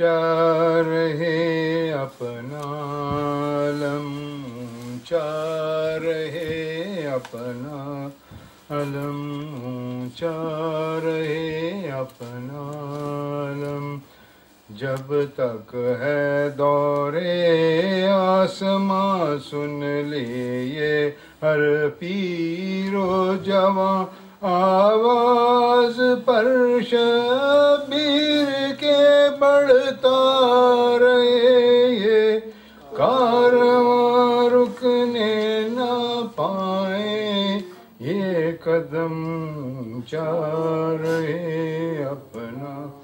اونچا رہے اپنا علم اونچا رہے اپنا علم اونچا رہے اپنا علم۔ جب تک ہے دورے آسماں، سن لیے ہر پیرو و جوان۔ آواز پر شبیر کرم چاہ اپنا۔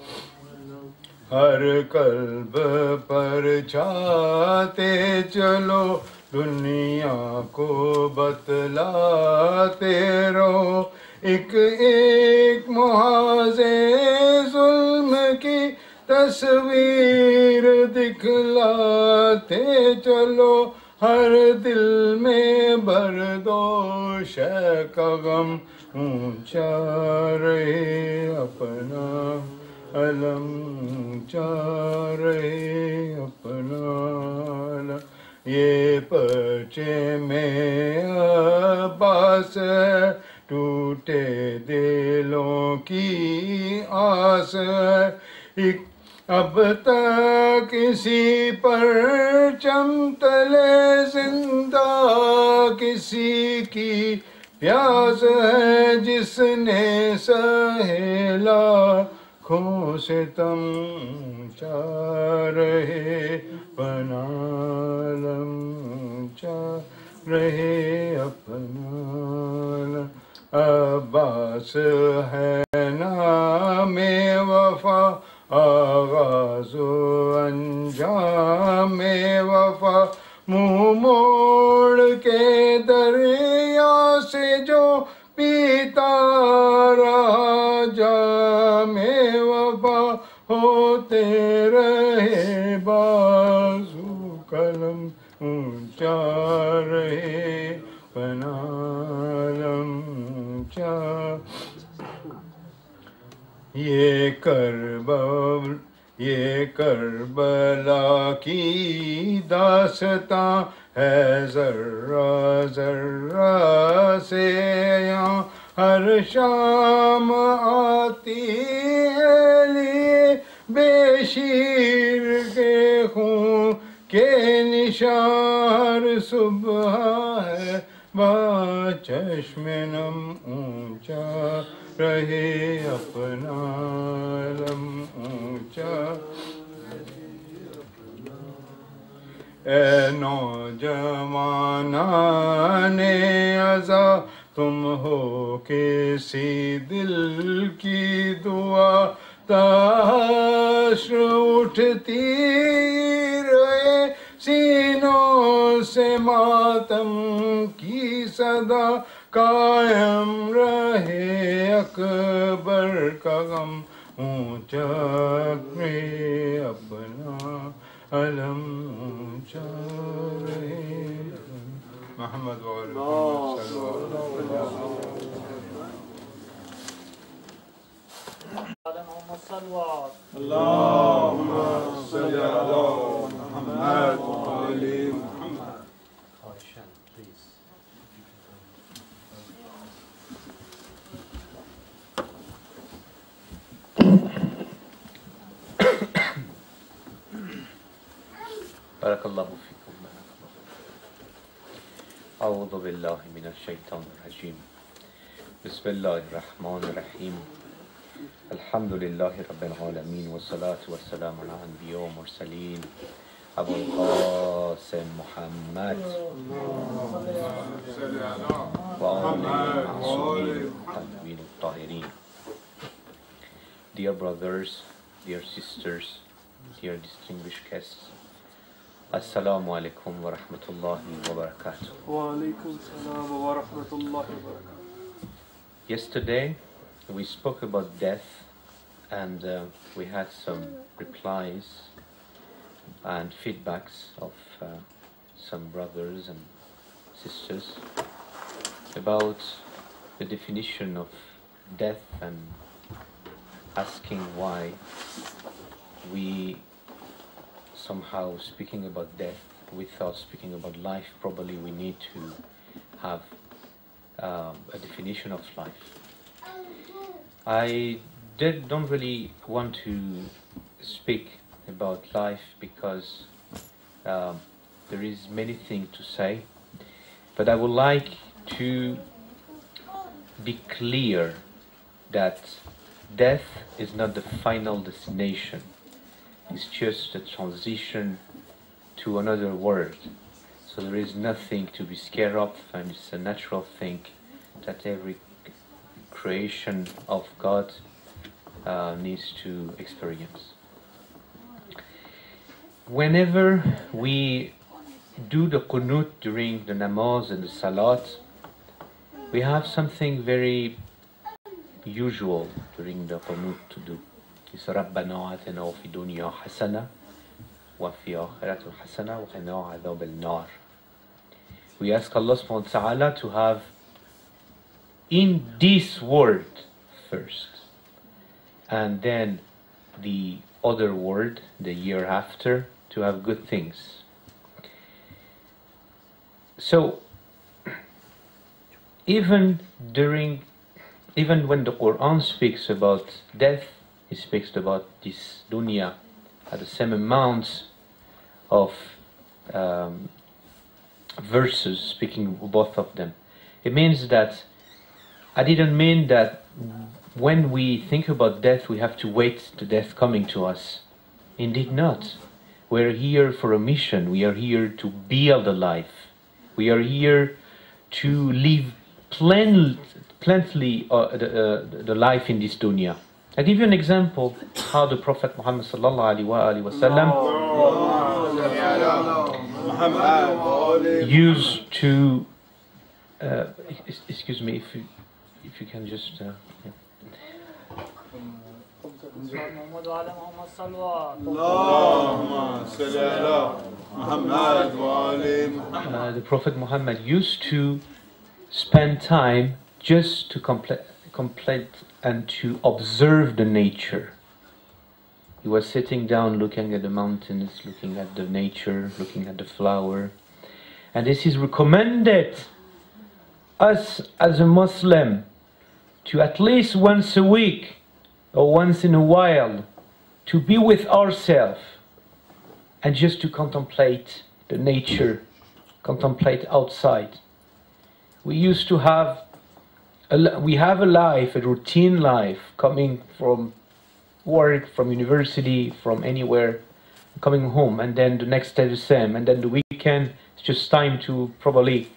ہر قلب پر چھاتے چلو، دنیا کو بتلاتے رہو۔ ایک ایک محاذے ظلم کی تصویر دکھلاتے چلو۔ ہر دل میں بھر دو شہ غم اونچا رہے اپنا علم اونچا رہے اپنا علم یہ پرچے میں عباس ٹوٹے دلوں کی آس اب تک کسی پر چمتلے زندہ کسی کی پیاس ہے جس نے سہیلا کھو سے تم چا رہے پنالم چا رہے، اپنا عباس کربلا کی داستا ہے ذرہ ذرہ سے یہاں ہر شام آتی ہے لی بے شیر کے خون کے نشار صبح ہے با چشم نم اونچا رہے اپنا لم اونچا اے نوجوان ازا تم ہو کسی دل کی دعا، تاش اٹھتی روئے سینوں سے ماتم کی صدا، قائم رہے اکبر کا غم، اونچا میں اپنا ألم محمد وآل صلى الله اللهم صل على محمد الرجيم بسم الله الرحمن الرحيم الحمد لله رب العالمين والصلاة والسلام على الأنبياء والمرسلين أبو القاسم محمد وآل المعصومين الطيبين الطاهرين Dear brothers, dear sisters, dear distinguished guests, Assalamu alaikum wa rahmatullahi wa barakatuh. وعليكم السلام ورحمة الله وبركاته. Yesterday we spoke about death and uh, we had some replies and feedbacks of uh, some brothers and sisters about the definition of death and asking why we somehow speaking about death without speaking about life. Probably we need to have um, a definition of life. I did, don't really want to speak about life because um, there is many things to say, but I would like to be clear that death is not the final destination. It's just a transition to another world. So there is nothing to be scared of, and it's a natural thing that every creation of God uh, needs to experience. Whenever we do the qunut during the namaz and the salat, we have something very usual during the qunut to do. It's ربنا آتنا في الدنيا حسنة وفي آخرة حسنة وقنا عذاب النار. We ask Allah subhanahu wa ta'ala to have in this world first and then the other world the year after to have good things. So even during even when the Quran speaks about death, it speaks about this dunya at the same amount of um, verses speaking both of them. It means that I didn't mean that when we think about death we have to wait to death coming to us. Indeed not. We're here for a mission. We are here to build a life. We are here to live plen- plentifully uh, the, uh, the life in this dunya. I give you an example how the Prophet Muhammad sallallahu alaihi wasallam used to uh, excuse me if you if you can just uh. Uh, the Prophet Muhammad used to spend time just to complete complete and to observe the nature. He was sitting down looking at the mountains, looking at the nature, looking at the flower. And this is recommended us as a Muslim to at least once a week or once in a while to be with ourselves and just to contemplate the nature, contemplate outside. We used to have we have a life, a routine life, coming from work, from university, from anywhere, coming home, and then the next day the same, and then the weekend it's just time to probably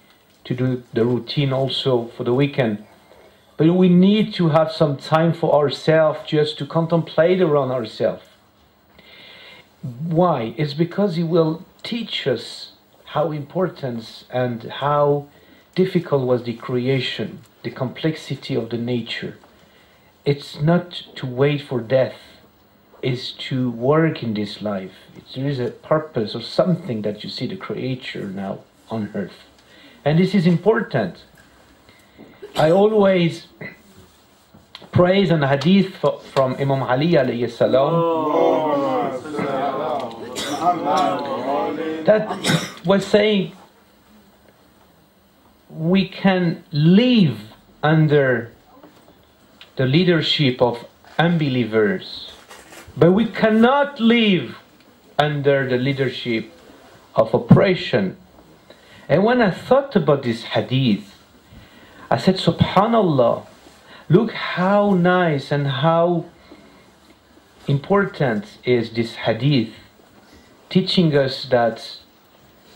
to do the routine also for the weekend. But we need to have some time for ourselves just to contemplate around ourselves. Why? It's because it will teach us how important and how difficult was the creation, the complexity of the nature. It's not to wait for death, it's to work in this life. It's, there is a purpose or something that you see the creature now on earth. And this is important. I always praise and hadith from Imam Ali alayhi salam that was saying we can live under the leadership of unbelievers, but we cannot live under the leadership of oppression. And when I thought about this hadith, I said, Subhanallah, look how nice and how important is this hadith teaching us that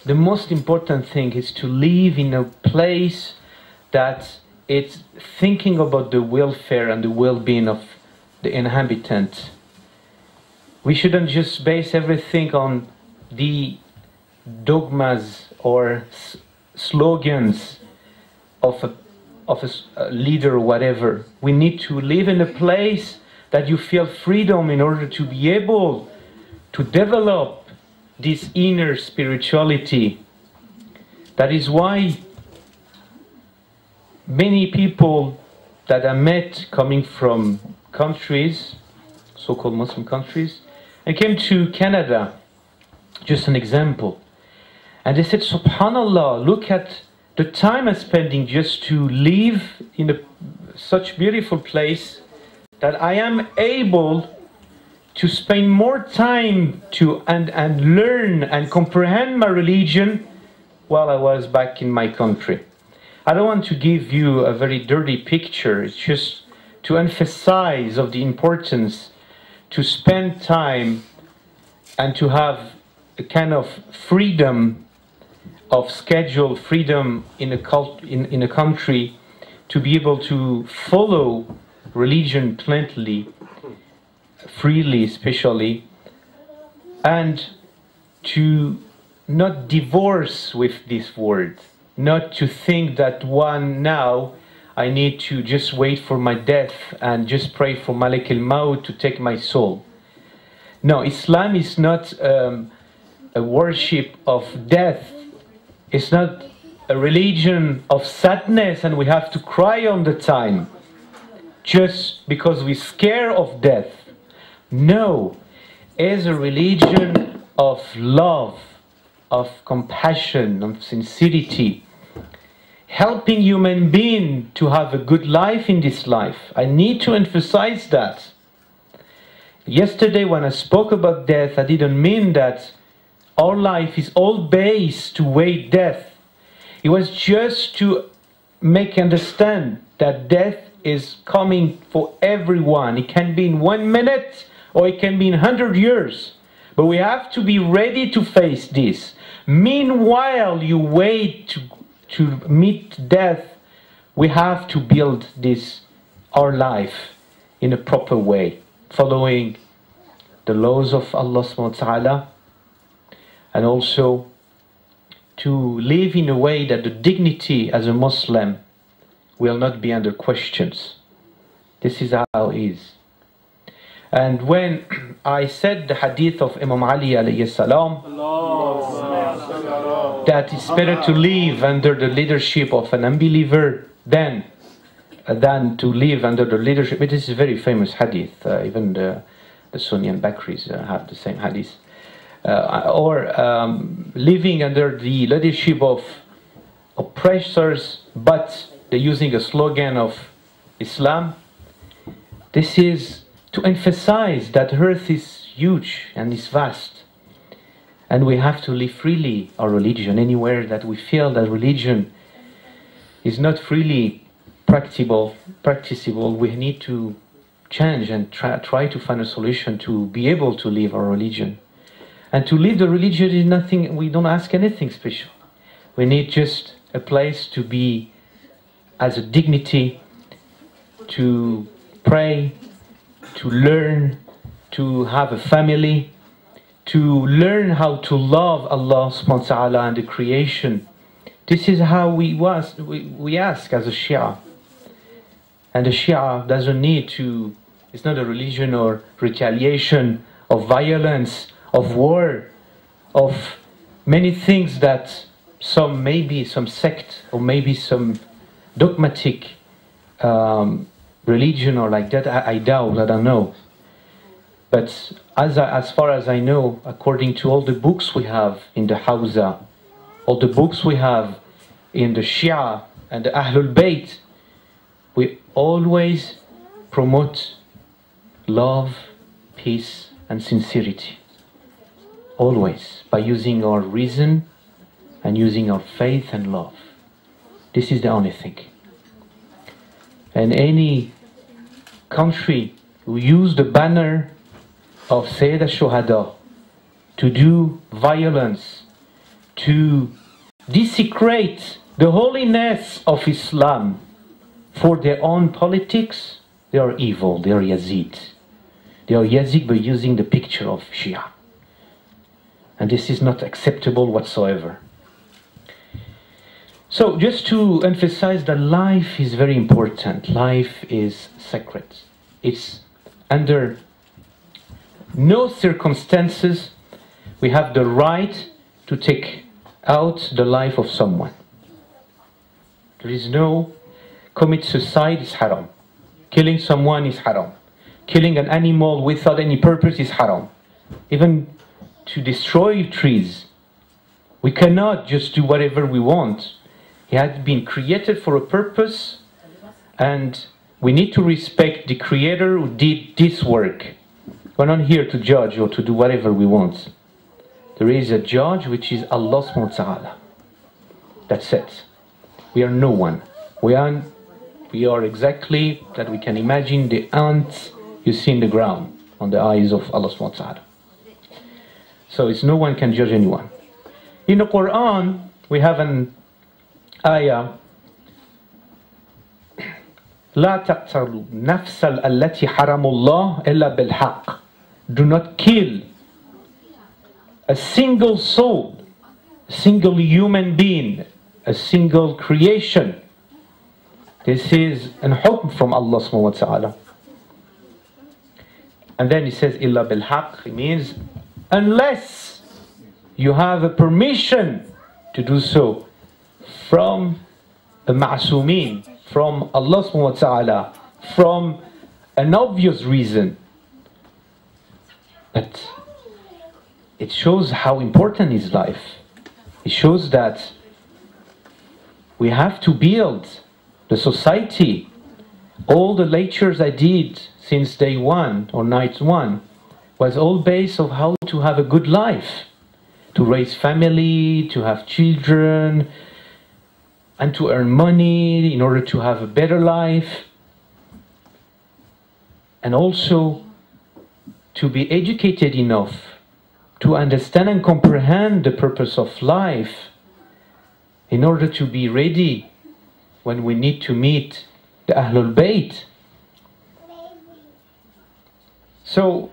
the most important thing is to live in a place that it's thinking about the welfare and the well-being of the inhabitants. We shouldn't just base everything on the dogmas or slogans of a, of leader or whatever. We need to live in a place that you feel freedom in order to be able to develop this inner spirituality. That is why many people that I met coming from countries, so called Muslim countries, and came to Canada just an example. And they said, Subhanallah, look at the time I'm spending just to live in a, such beautiful place that I am able to spend more time to and, and learn and comprehend my religion while I was back in my country. I don't want to give you a very dirty picture, it's just to emphasize of the importance to spend time and to have a kind of freedom of schedule, freedom in a cult, in, in a country to be able to follow religion plenty, freely especially, and to not divorce with this word, not to think that one now I need to just wait for my death and just pray for Malik al Maut to take my soul. No, Islam is not um, a worship of death. It's not a religion of sadness and we have to cry all the time just because we're scared of death. No, it's a religion of love, of compassion, of sincerity, helping human being to have a good life in this life. I need to emphasize that. Yesterday when I spoke about death, I didn't mean that our life is all based to wait death. It was just to make understand that death is coming for everyone. It can be in one minute or it can be in 100 years. But we have to be ready to face this. Meanwhile, you wait to, to meet death, we have to build this, our life, in a proper way, following the laws of Allah subhanahu wa ta'ala, and also to live in a way that the dignity as a Muslim will not be under questions. This is how it is. And when I said the hadith of Imam Ali alayhi salam, that it's better to live under the leadership of an unbeliever than than to live under the leadership. It is a very famous hadith. Uh, even the, the Sunni and Bakris uh, have the same hadith. Uh, or um, living under the leadership of oppressors, but they're using a slogan of Islam. This is to emphasize that earth is huge and is vast. And we have to live freely our religion. Anywhere that we feel that religion is not freely practicable, practicable, we need to change and try, try to find a solution to be able to live our religion. And to live the religion is nothing, we don't ask anything special. We need just a place to be as a dignity, to pray, to learn, to have a family, to learn how to love Allah subhanahu wa ta'ala and the creation. This is how we, was, we, we ask as a Shia. And the Shia doesn't need to, it's not a religion or retaliation of violence, of war, of many things that some, maybe some sect or maybe some dogmatic um, religion or like that, I, I, doubt, I don't know. But as, I, as far as I know, according to all the books we have in the Hawza, all the books we have in the Shia and the Ahlul Bayt, we always promote love, peace, and sincerity. Always, by using our reason and using our faith and love. This is the only thing. And any country who use the banner of Sayyid al-Shuhada to do violence, to desecrate the holiness of Islam for their own politics, they are evil, they are Yazid. They are Yazid by using the picture of Shia. And this is not acceptable whatsoever. So, just to emphasize that life is very important, life is sacred. It's under no circumstances we have the right to take out the life of someone. There is no commit suicide is haram. Killing someone is haram. Killing an animal without any purpose is haram. Even to destroy trees. We cannot just do whatever we want. He had been created for a purpose, and we need to respect the Creator who did this work. We're not here to judge or to do whatever we want. There is a judge which is Allah subhanahu wa ta'ala. That's it. We are no one. We are, we are exactly that we can imagine the ants you see in the ground on the eyes of Allah subhanahu wa ta'ala. So it's no one can judge anyone. In the Quran, we have an ayah لا تقتلوا نفس التي حرم الله إلا بالحق Do not kill a single soul, a single human being, a single creation. This is an hukm from Allah subhanahu wa ta'ala. And then he says, illa bil haq, it means unless you have a permission to do so from a ma'sumin, from Allah subhanahu wa ta'ala, from an obvious reason. But it shows how important is life. It shows that we have to build the society. All the lectures I did since day one or night one was all based on how to have a good life, to raise family, to have children, and to earn money in order to have a better life, and also to be educated enough to understand and comprehend the purpose of life in order to be ready when we need to meet the Ahlul Bayt. So,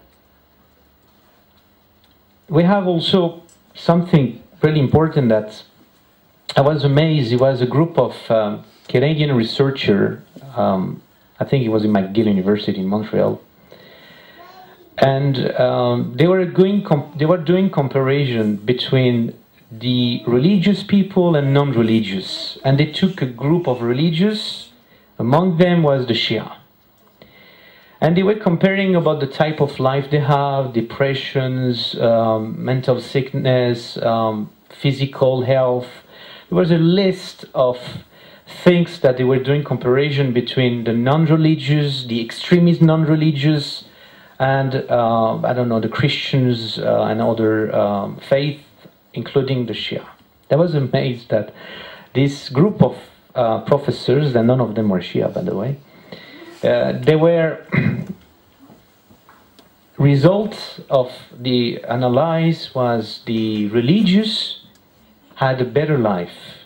we have also something really important that I was amazed. It was a group of um, Canadian researcher. Um, I think it was in McGill University in Montreal, and um, they were going. they were doing comparison between the religious people and non-religious, and they took a group of religious. Among them was the Shia. And they were comparing about the type of life they have, depressions, um, mental sickness, um, physical health, there was a list of things that they were doing comparison between the non-religious, the extremist non-religious, and uh, I don't know the Christians uh, and other um, faith, including the Shia. I was amazed that this group of uh, professors, and none of them were Shia, by the way, uh, they were results of the analyze was the religious had a better life.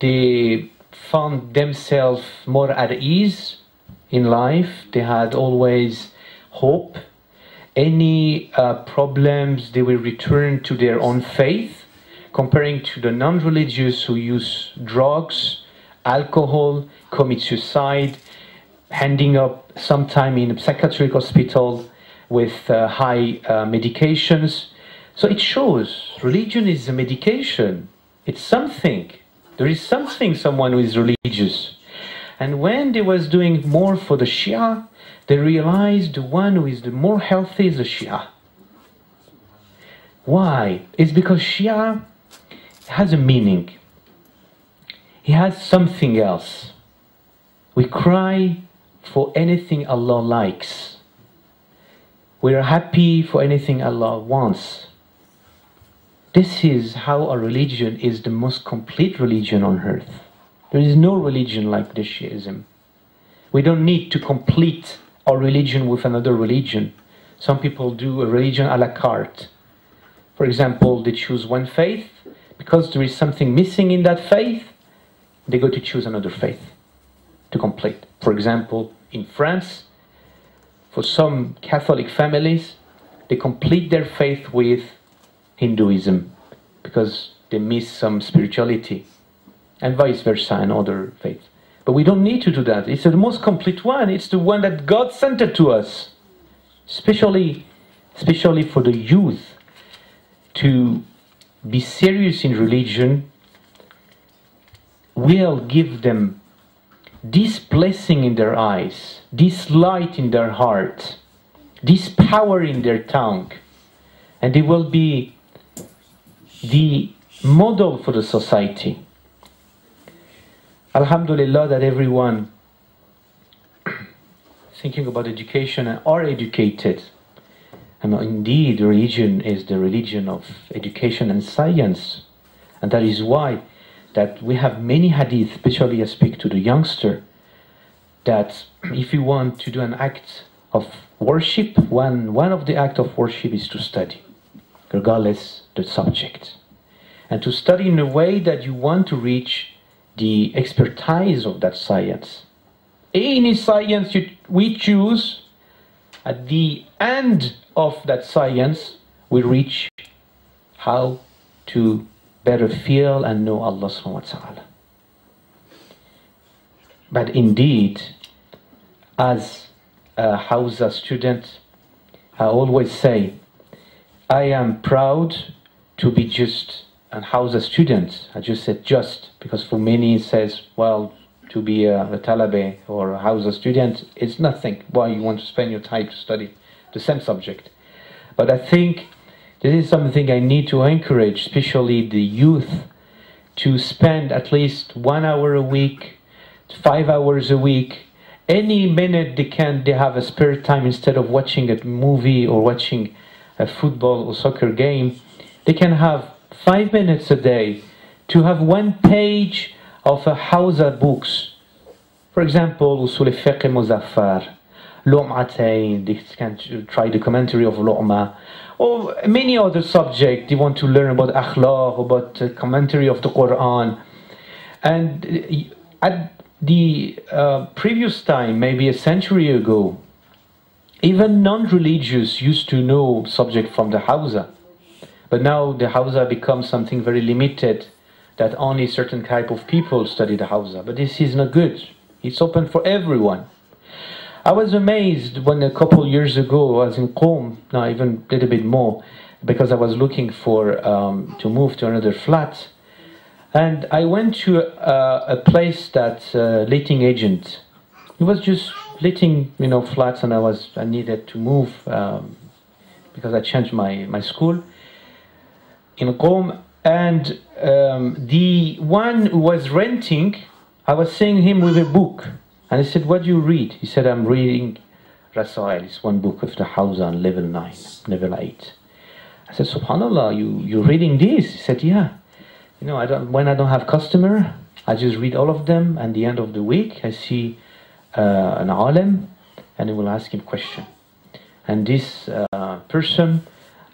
They found themselves more at ease in life. They had always hope. Any uh, problems, they will return to their own faith, comparing to the non religious who use drugs, alcohol, commit suicide, ending up sometime in a psychiatric hospital with uh, high uh, medications. So it shows religion is a medication. It's something. There is something someone who is religious. And when they was doing more for the Shia, they realized the one who is the more healthy is the Shia. Why? It's because Shia has a meaning. He has something else. We cry for anything Allah likes. We are happy for anything Allah wants. This is how a religion is the most complete religion on earth. There is no religion like this Shiism. We don't need to complete our religion with another religion. Some people do a religion a la carte. For example, they choose one faith. Because there is something missing in that faith, they go to choose another faith to complete. For example, in France, for some Catholic families, they complete their faith with Hinduism because they miss some spirituality, and vice versa in other faiths. But we don't need to do that. It's the most complete one. It's the one that God sent it to us, especially, especially for the youth to be serious in religion. Will give them this blessing in their eyes, this light in their heart, this power in their tongue and they will be the model for the society. Alhamdulillah that everyone thinking about education are educated. And indeed, religion is the religion of education and science. And that is why that we have many hadith, especially I speak to the youngster, that if you want to do an act of worship, one, one of the act of worship is to study, regardless the subject. And to study in a way that you want to reach the expertise of that science. Any science you, we choose, at the end of that science, we reach how to better feel and know Allah subhanahu wa ta'ala. But indeed, as a Hawza student, I always say, I am proud to be just a Hawza student. I just said just because for many it says, well, to be a, a Talabe or a Hawza student is nothing. Why you want to spend your time to study the same subject? But I think this is something I need to encourage, especially the youth, to spend at least one hour a week, five hours a week, any minute they can, they have a spare time instead of watching a movie or watching a football or soccer game, they can have five minutes a day to have one page of a Hawza books. For example, Usul al-Fiqh Muzaffar, Lu'matain, they can try the commentary of Lu'ma, or many other subjects. They want to learn about akhlaq, about the commentary of the Quran. And at the uh, previous time, maybe a century ago, even non-religious used to know subject from the Hawza. But now the Hawza becomes something very limited that only certain type of people study the Hawza. But this is not good. It's open for everyone. I was amazed when a couple years ago I was in Qom, now even a little bit more, because I was looking for um, to move to another flat. And I went to a, a place that uh, letting agent. He was just letting you know flats, and I was I needed to move um, because I changed my my school in Qom. And um, the one who was renting, I was seeing him with a book, and I said, "What do you read?" He said, "I'm reading Rasail. It's one book of the Hawza on level nine, level eight. I said, "Subhanallah, you you're reading this?" He said, "Yeah." You know, I don't, when I don't have customer, I just read all of them. And the end of the week, I see uh, an alim, and I will ask him question. And this uh, person,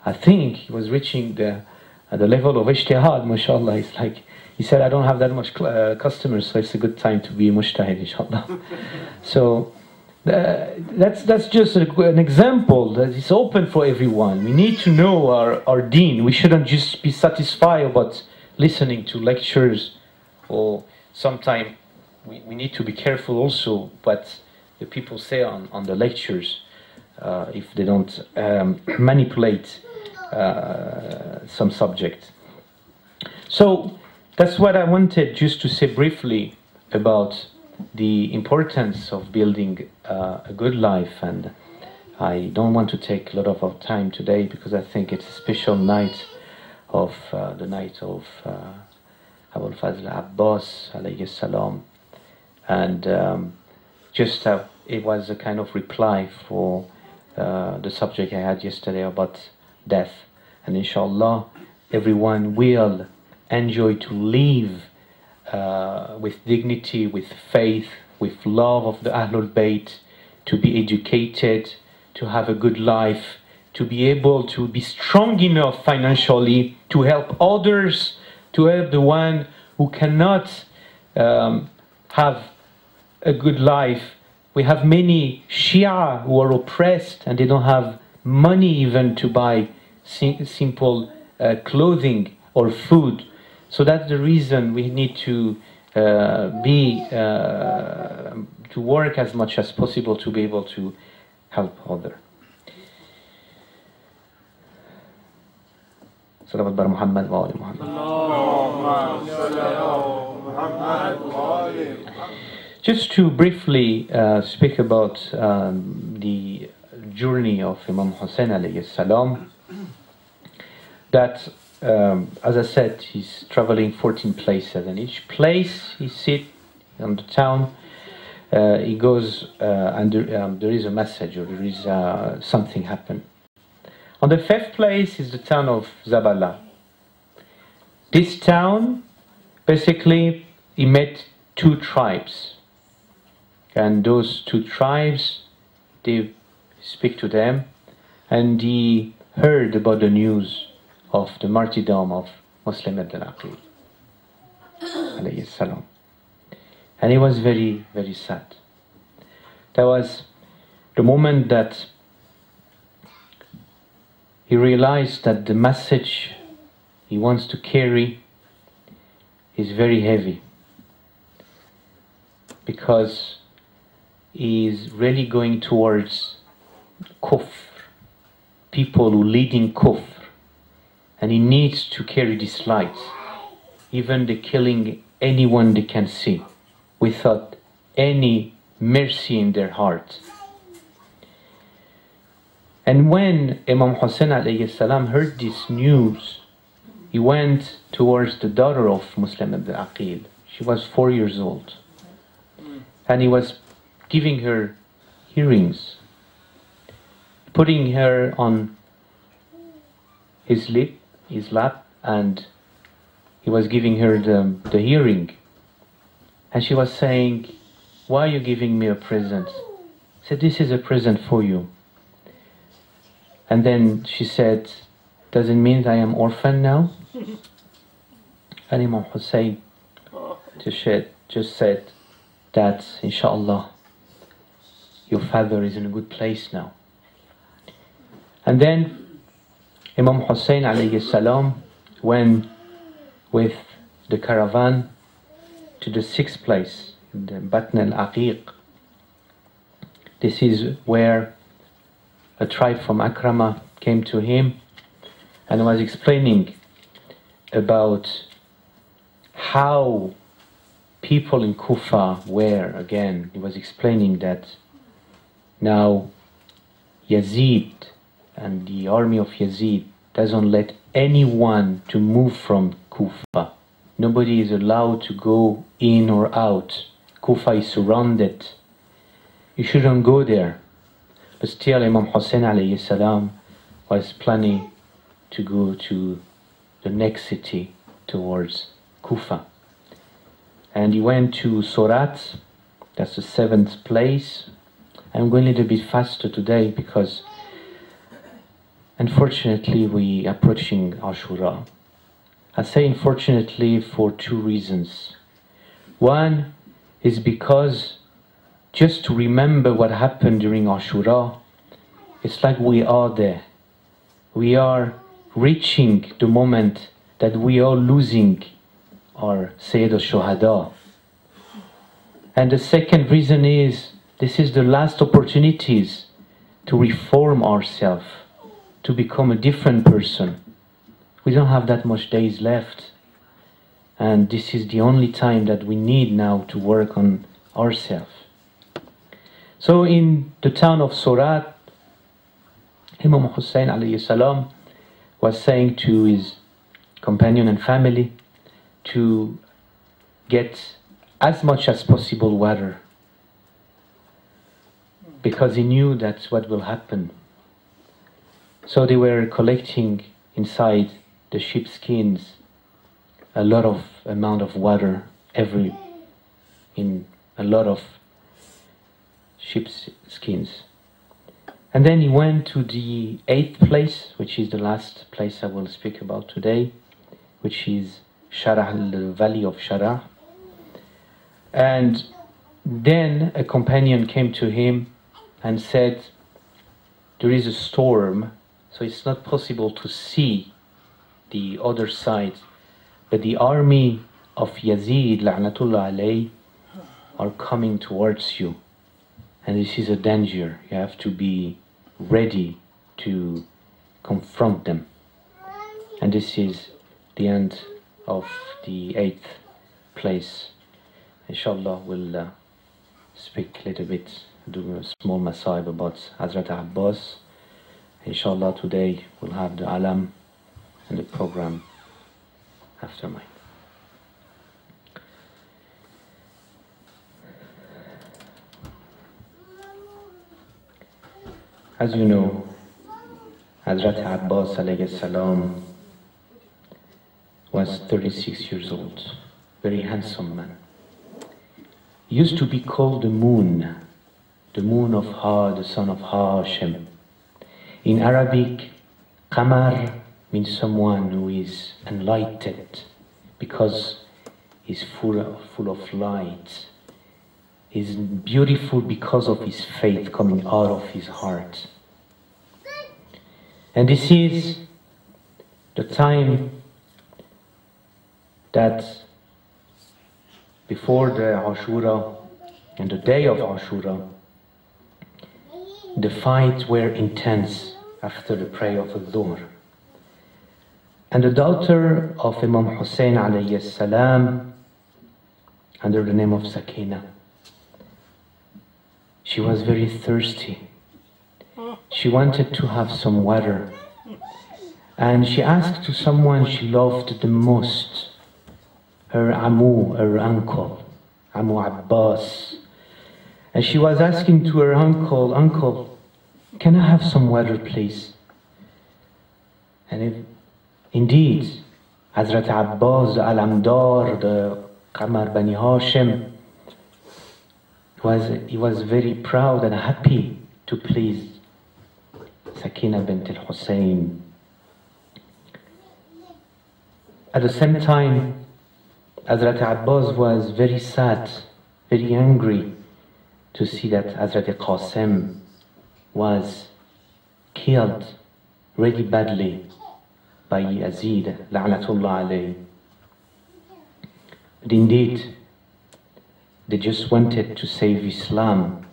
I think, he was reaching the uh, the level of ijtihad. Mashallah, it's like he said, I don't have that much uh, customers, so it's a good time to be mujtahid, inshallah. so. Uh, that's that's just a, an example that is open for everyone. We need to know our, our deen. We shouldn't just be satisfied about listening to lectures or sometime we, we need to be careful also what the people say on, on the lectures uh, if they don't um, manipulate uh, some subject. So that's what I wanted just to say briefly about the importance of building uh, a good life and I don't want to take a lot of our time today because I think it's a special night of uh, the night of uh, Abu Fazl Abbas alayhi salam and um, just it was a kind of reply for uh, the subject I had yesterday about death. And inshallah everyone will enjoy to live uh, with dignity with faith with love of the Ahlul Bayt to be educated to have a good life to be able to be strong enough financially to help others, to help the one who cannot um, have a good life. We have many Shia who are oppressed and they don't have money even to buy sim simple uh, clothing or food. So that's the reason we need to uh, be uh, to work as much as possible to be able to help others. صلوات بر محمد و آل محمد Just to briefly uh, speak about um, the journey of Imam Hussein alayhi salam, that, um, as I said, he's traveling 14 places, and each place he sit on the town, uh, he goes uh, and there, um, there is a message or there is uh, something happen. On the fifth place is the town of Zabala. This town, basically, he met two tribes, and those two tribes, they speak to them, and he heard about the news of the martyrdom of Muslim ibn Aqil. salam. And he was very, very sad. That was the moment that he realized that the message he wants to carry is very heavy because is really going towards kufr, people who leading kufr, and he needs to carry this light, even the killing anyone they can see, without any mercy in their heart. And when Imam Hussein salam heard this news, he went towards the daughter of Muslim ibn Aqil. She was four years old. And he was giving her hearings, putting her on his lip, his lap, and he was giving her the, the hearing. And she was saying, Why are you giving me a present? He said, This is a present for you. And then she said, Does it mean that I am orphan now? and Imam Hussein oh. just said, just said that, inshallah, your father is in a good place now. And then Imam Hussein alayhi salam went with the caravan to the sixth place, the Batn al-Aqiq. This is where a tribe from Akrama came to him and was explaining about how people in Kufa were again. He was explaining that now Yazid and the army of Yazid doesn't let anyone to move from Kufa. Nobody is allowed to go in or out. Kufa is surrounded. You shouldn't go there. But still Imam Hussein alayhi salam was planning to go to the next city towards Kufa. And he went to Sorat, that's the seventh place. I'm going a little bit faster today because unfortunately we are approaching Ashura. I say unfortunately for two reasons. One is because just to remember what happened during Ashura, it's like we are there. We are reaching the moment that we are losing our Sayyid al-Shuhada. And the second reason is this is the last opportunities to reform ourselves, to become a different person. We don't have that much days left. And this is the only time that we need now to work on ourselves. So in the town of Surat, Imam Hussein alayhi salam was saying to his companion and family to get as much as possible water because he knew that's what will happen. So they were collecting inside the sheepskins a lot of amount of water every in a lot of sheepskins. And then he went to the eighth place, which is the last place I will speak about today, which is Sharah, the valley of Sharah. And then a companion came to him and said, There is a storm, so it's not possible to see the other side. But the army of Yazid, La'natullah alayh, are coming towards you. And this is a danger. You have to be ready to confront them. And this is the end of the eighth place. Inshallah, we'll uh, speak a little bit, do a small masaib about Hazrat Abbas. Inshallah, today we'll have the alam and the program after mine. As you know, Hazrat Abbas alayhi salam was 36 years old, very handsome man. He used to be called the moon, the moon of Ha, the son of Hashem. In Arabic, Qamar means someone who is enlightened because he's full of, full of light. He's beautiful because of his faith coming out of his heart. And this is the time that before the Ashura and the day of Ashura, the fights were intense after the prayer of Dhuhr. And the daughter of Imam Hussein alayhi under the name of Sakina, she was very thirsty. She wanted to have some water. And she asked to someone she loved the most, her Amu, her uncle, Amu Abbas. And she was asking to her uncle, Uncle, can I have some water, please? And if, indeed, Hazrat Abbas, the Alamdar, the Qamar Bani Hashim, was, he was very proud and happy to please Sakina bint al-Hussein. At the same time, Hazrat Abbas was very sad, very angry to see that Hazrat Qasim was killed really badly by Yazid, la'natullah alayh. But indeed, they just wanted to save Islam,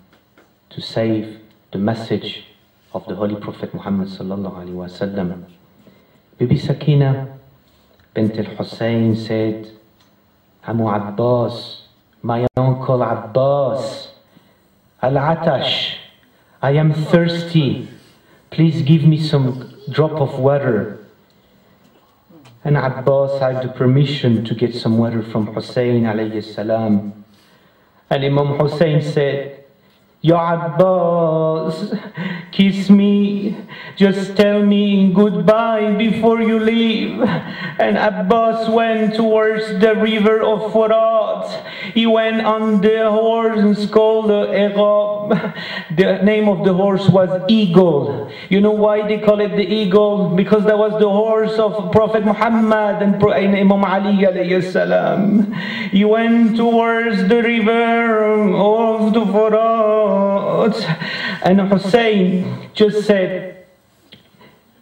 to save the message of the Holy Prophet Muhammad sallallahu alaihi wasallam. Bibi Sakina bint al-Hussein said, Amu Abbas, my uncle Abbas, Al-Atash, I am thirsty. Please give me some drop of water. And Abbas had the permission to get some water from Hussein alayhi salam. And Imam Hussein said, Ya Abbas, kiss me, just tell me goodbye before you leave. And Abbas went towards the river of Furat. He went on the horse and called the Eghab. The name of the horse was Eagle. You know why they call it the Eagle? Because that was the horse of Prophet Muhammad and Imam Ali alayhi salam. He went towards the river of the Furat. And Hussein just said,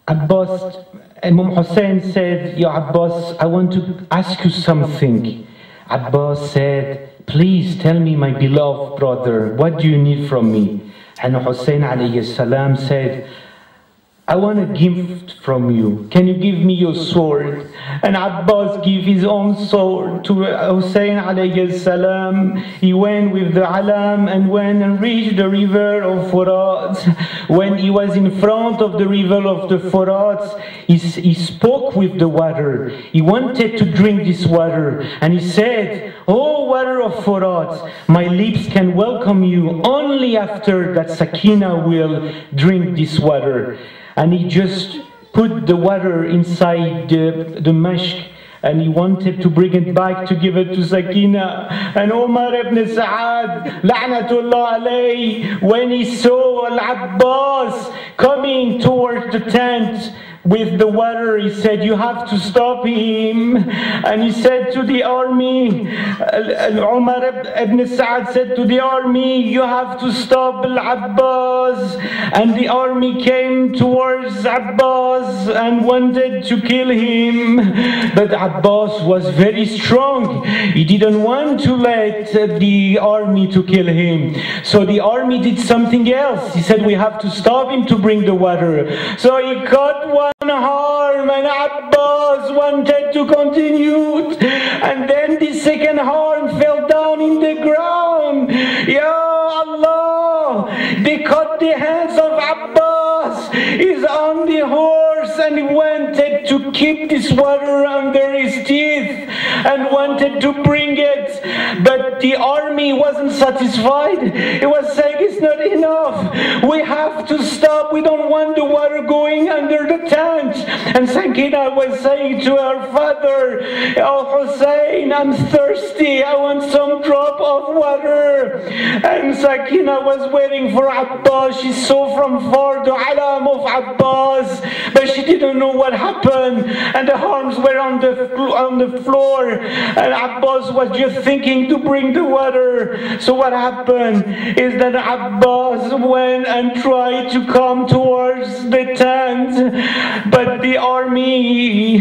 Abbas, Imam Hussein said, Ya Abbas, I want to ask you something. Abbas said, please tell me, my beloved brother, what do you need from me? And Hussein alayhi salam said, I want a gift from you. Can you give me your sword? And Abbas gave his own sword to Hussein alayhi salam. He went with the alam and went and reached the river of Furat. When he was in front of the river of the Furat, he, he spoke with the water. He wanted to drink this water. And he said, Oh, water of Furat, my lips can welcome you only after that Sakina will drink this water and he just put the water inside the, the mashk and he wanted to bring it back to give it to Sakina. And Umar ibn Sa'ad, la'natullah alayh, when he saw Al-Abbas coming towards the tent, with the water, he said, You have to stop him. And he said to the army, Umar ibn Sa'ad said to the army, You have to stop Al Abbas. And the army came towards Abbas and wanted to kill him. But Abbas was very strong. He didn't want to let the army to kill him. So the army did something else. He said, We have to stop him to bring the water. So he cut one harm and Abbas wanted to continue and then the second harm fell down in the ground. Ya Allah they cut the hands of Abbas. He's on the horse and he wanted to keep this water under his teeth and wanted to bring it. But the army wasn't satisfied. It was saying it's not enough. We have to stop. We don't want the water going under the tent. And Sakina was saying to her father, Oh Hussein, I'm thirsty. I want some drop of water. And Sakina was waiting for Abbas. She saw from far the alam of Abbas, but she didn't know what happened. And the arms were on the on the floor, and Abbas was just thinking to bring the water. So what happened is that Abbas went and tried to come towards the tent, but the army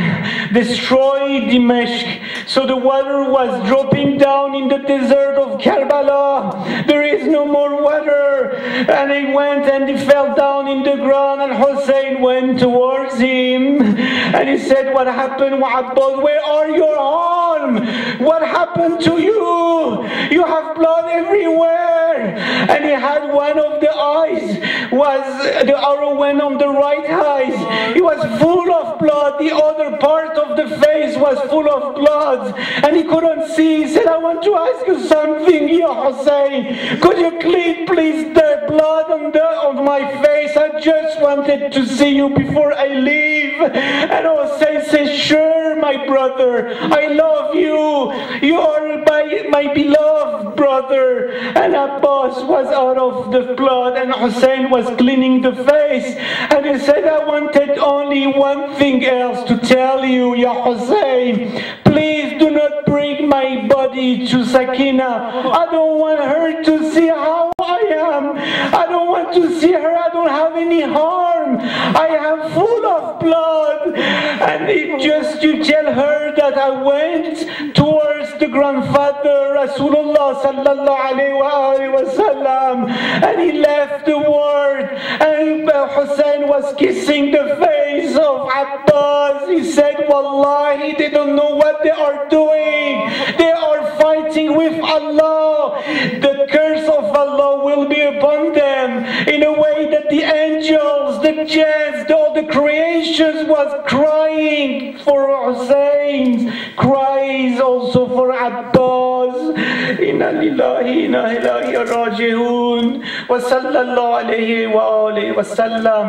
destroyed the mashk. So the water was dropping down in the desert of Karbala. There is no more water. And he went and he fell down in the ground and Hussein went towards him. And he said, what happened, Abbas? Where are your arm? What happened to you? You have blood everywhere. And he had one of the eyes was, the arrow went on the right eye. It was full of blood. The other part of the face was full of blood. And he couldn't see. He said, I want to ask you something, Ya Hussein. Could you clean, please, the blood on, the, on my face? I just wanted to see you before I leave. And Hussein said, Sure, my brother. I love you. You are my, my beloved brother. And Abbas was out of the blood, and Hussein was cleaning the face. And he said, I wanted only one thing else to tell you, Ya Hussein. Please do not bring my body to Sakina. I don't want her to see how I am. I don't want to see her. I don't have any harm. I am full of blood. And it just to tell her that I went towards the grandfather Rasulullah sallallahu alayhi wa sallam and he left the word and Hussein was kissing the face of Abbas. He said, Wallahi, they don't know what they are doing. They are fighting with Allah. The curse of Allah will be upon them in a way that the angels, the jinn, all the creations was crying for Hussein, cries also for Abbas. Inna lillahi inna ilahi raji'un. Wa sallallahu alayhi wa alihi wa sallam.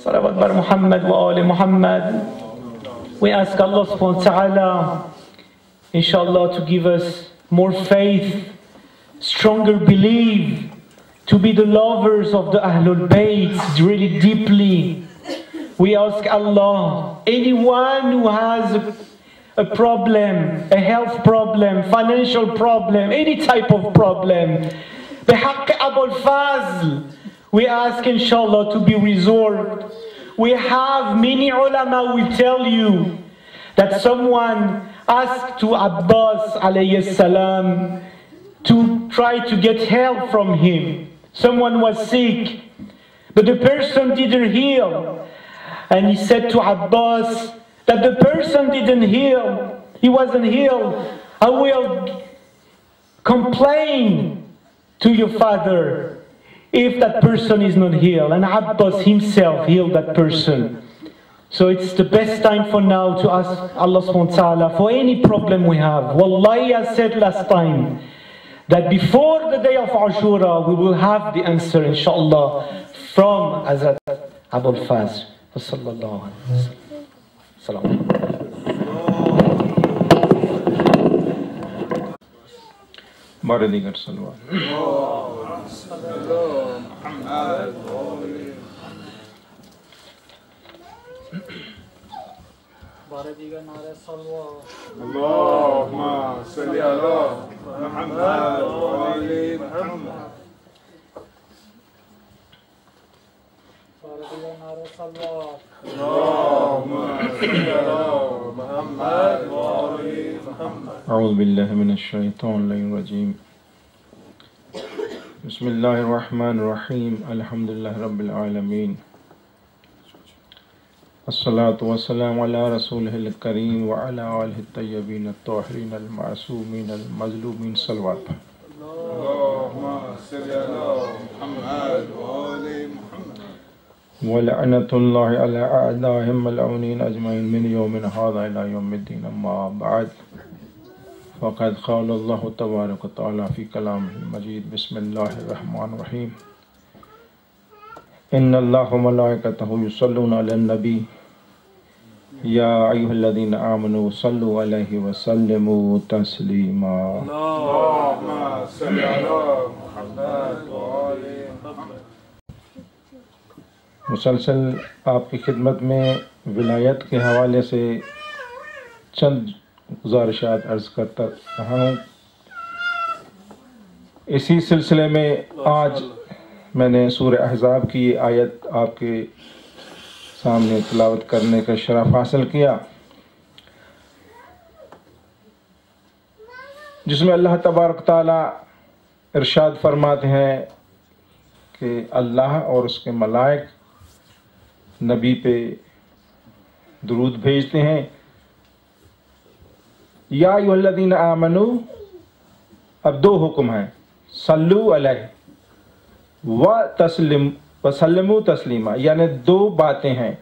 Salawat bar Muhammad wa ali Muhammad. We ask Allah subhanahu wa ta'ala, inshallah, to give us more faith, stronger belief, to be the lovers of the Ahlul Bayt really deeply We ask Allah, anyone who has a, a problem, a health problem, financial problem, any type of problem, بحق Abu Fazl, we ask inshallah to be resolved. We have many ulama will tell you that someone asked to Abbas alayhi salam to try to get help from him. Someone was sick, but the person didn't heal. And he said to Abbas that the person didn't heal. He wasn't healed. I will complain to your father if that person is not healed. And Abbas himself healed that person. So it's the best time for now to ask Allah subhanahu wa ta'ala for any problem we have. Wallahi, I said last time that before the day of Ashura, we will have the answer, inshallah, from Hazrat Abul Fazl. وصلى الله عليه وسلم. السلام عليكم. صلى الله عليه وسلم اللهم صل على محمد وعلى محمد اللهم صل على محمد وآل محمد أعوذ بالله من الشيطان الرجيم. بسم الله الرحمن الرحيم. الحمد لله رب العالمين. الصلاة والسلام على رسوله الكريم وعلى آله الطيبين الطاهرين المعصومين المظلومين. صلوات. اللهم صل على محمد وآل محمد ولعنة الله على أعدائهم ملعونين أجمعين من يوم هذا إلى يوم الدين. أما بعد فقد قال الله تبارك وتعالى في كلامه المجيد بسم الله الرحمن الرحيم. إن الله وملائكته يصلون على النبي. يا أيها الذين آمنوا صلوا عليه وسلموا تسليما. اللهم صل على محمد وآل مسلسل آپ کی خدمت میں ولایت کے حوالے سے چند گزارشات عرض کرتا رہا ہوں۔ اسی سلسلے میں آج میں نے سورہ احزاب کی آیت آپ کے سامنے تلاوت کرنے کا شرف حاصل کیا، جس میں اللہ تبارک تعالیٰ ارشاد فرماتے ہیں کہ اللہ اور اس کے ملائک نبی پہ درود بھیجتے ہیں۔ یا الذین آمنو، اب دو حکم ہیں۔ سلو علیہ و تسلم وسلم تسلیمہ یعنی دو باتیں ہیں۔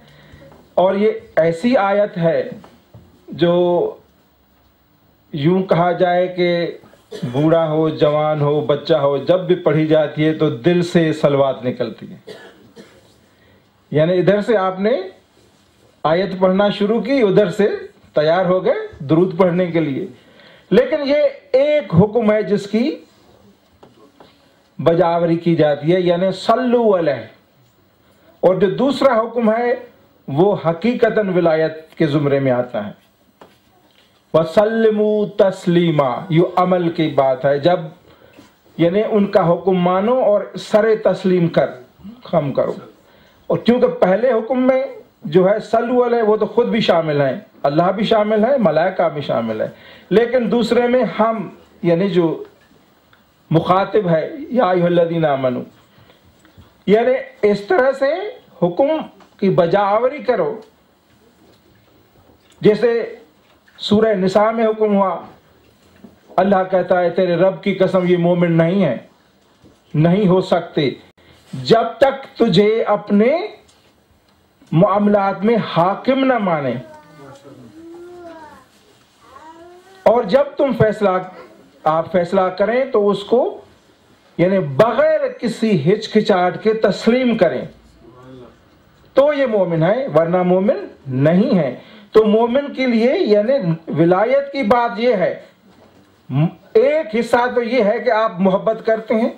اور یہ ایسی آیت ہے جو یوں کہا جائے کہ بوڑھا ہو، جوان ہو، بچہ ہو، جب بھی پڑھی جاتی ہے تو دل سے سلوات نکلتی ہے۔ یعنی ادھر سے آپ نے آیت پڑھنا شروع کی، ادھر سے تیار ہو گئے درود پڑھنے کے لیے۔ لیکن یہ ایک حکم ہے جس کی بجاوری کی جاتی ہے یعنی سلو علیہ۔ اور جو دوسرا حکم ہے، وہ حقیقتاً ولایت کے زمرے میں آتا ہے۔ وسلم تسلیمہ یہ عمل کی بات ہے۔ جب یعنی ان کا حکم مانو اور سر تسلیم کر، خم کرو۔ اور کیونکہ پہلے حکم میں جو ہے سلول ہے، وہ تو خود بھی شامل ہیں۔ اللہ بھی شامل ہے ملائکہ بھی شامل ہے لیکن دوسرے میں ہم یعنی جو مخاطب ہے، یا الذین آمنو یعنی اس طرح سے حکم کی بجاوری کرو۔ جیسے سورہ نساء میں حکم ہوا، اللہ کہتا ہے، تیرے رب کی قسم یہ مومن نہیں ہے، نہیں ہو سکتے۔ جب تک تجھے اپنے معاملات میں حاکم نہ مانے۔ اور جب تم فیصلہ، آپ فیصلہ کریں تو اس کو یعنی بغیر کسی ہچکچاہٹ کے تسلیم کریں۔ تو یہ مومن ہے، ورنہ مومن نہیں ہے۔ تو مومن کے لیے یعنی ولایت کی بات یہ ہے۔ ایک حصہ تو یہ ہے کہ آپ محبت کرتے ہیں۔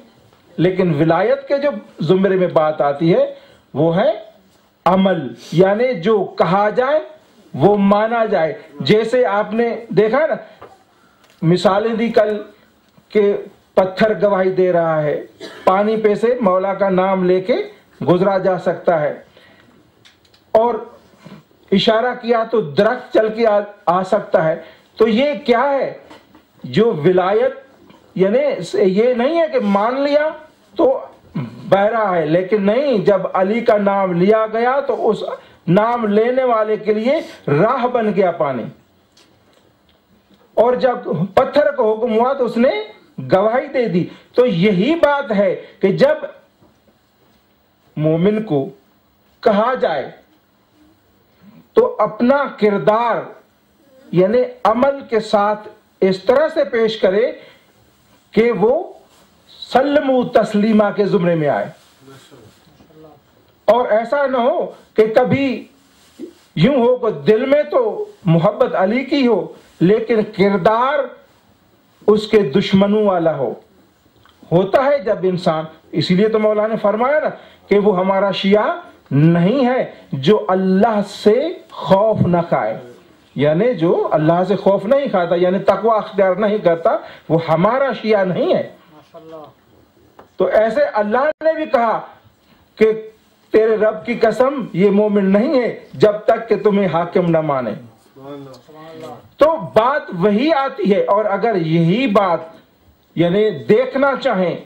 لیکن ولایت کے جو زمرے میں بات آتی ہے وہ ہے عمل۔ یعنی جو کہا جائے وہ مانا جائے۔ جیسے آپ نے دیکھا نا مثالیں دی کل کہ پتھر گواہی دے رہا ہے۔ پانی پہ سے مولا کا نام لے کے گزرا جا سکتا ہے۔ اور اشارہ کیا تو درخت چل کے آ, آ سکتا ہے۔ تو یہ کیا ہے؟ جو ولایت یعنی یہ نہیں ہے کہ مان لیا تو بہرا ہے۔ لیکن نہیں، جب علی کا نام لیا گیا تو اس نام لینے والے کے لیے راہ بن گیا پانی۔ اور جب پتھر کو حکم ہوا تو اس نے گواہی دے دی۔ تو یہی بات ہے کہ جب مومن کو کہا جائے تو اپنا کردار یعنی عمل کے ساتھ اس طرح سے پیش کرے کہ وہ سلم و تسلیمہ کے زمرے میں آئے۔ اور ایسا نہ ہو کہ کبھی یوں ہو کہ دل میں تو محبت علی کی ہو، لیکن کردار اس کے دشمنوں والا ہو۔ ہوتا ہے جب انسان اسی لیے تو مولانا نے فرمایا نا کہ وہ ہمارا شیعہ نہیں ہے جو اللہ سے خوف نہ کھائے۔ یعنی جو اللہ سے خوف نہیں کھاتا یعنی تقوی اختیار نہیں کرتا، وہ ہمارا شیعہ نہیں ہے۔ تو ایسے اللہ نے بھی کہا کہ تیرے رب کی قسم یہ مومن نہیں ہے جب تک کہ تمہیں حاکم نہ مانے۔ تو بات وہی آتی ہے اور اگر یہی بات یعنی دیکھنا چاہیں